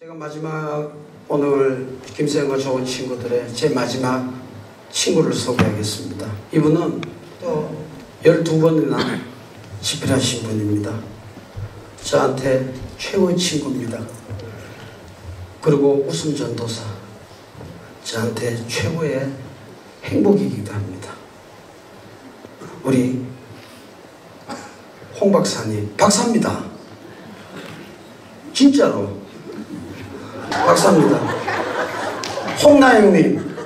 제가 마지막 오늘 김세영과 좋은 친구들의 제 마지막 친구를 소개하겠습니다. 이분은 또 12번이나 집필하신 분입니다. 저한테 최고의 친구입니다. 그리고 웃음 전도사. 저한테 최고의 행복이기도 합니다. 우리 홍 박사님, 박사입니다. 진짜로. 박사입니다. 홍나영님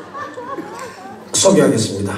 소개하겠습니다.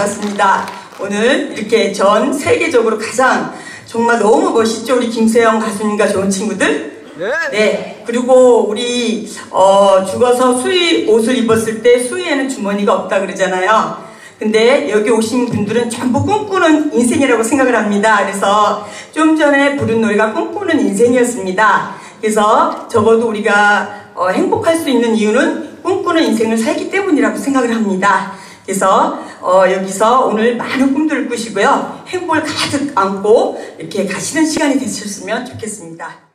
반갑습니다. 오늘 이렇게 전 세계적으로 가장 정말 너무 멋있죠 우리 김세영 가수님과 좋은 친구들. 네. 네. 그리고 우리 어, 죽어서 수의 옷을 입었을 때 수의에는 주머니가 없다 그러잖아요. 근데 여기 오신 분들은 전부 꿈꾸는 인생이라고 생각을 합니다. 그래서 좀 전에 부른 노래가 꿈꾸는 인생이었습니다. 그래서 적어도 우리가 어, 행복할 수 있는 이유는 꿈꾸는 인생을 살기 때문이라고 생각을 합니다. 그래서 어, 여기서 오늘 많은 꿈들을 꾸시고요. 행복을 가득 안고 이렇게 가시는 시간이 되셨으면 좋겠습니다.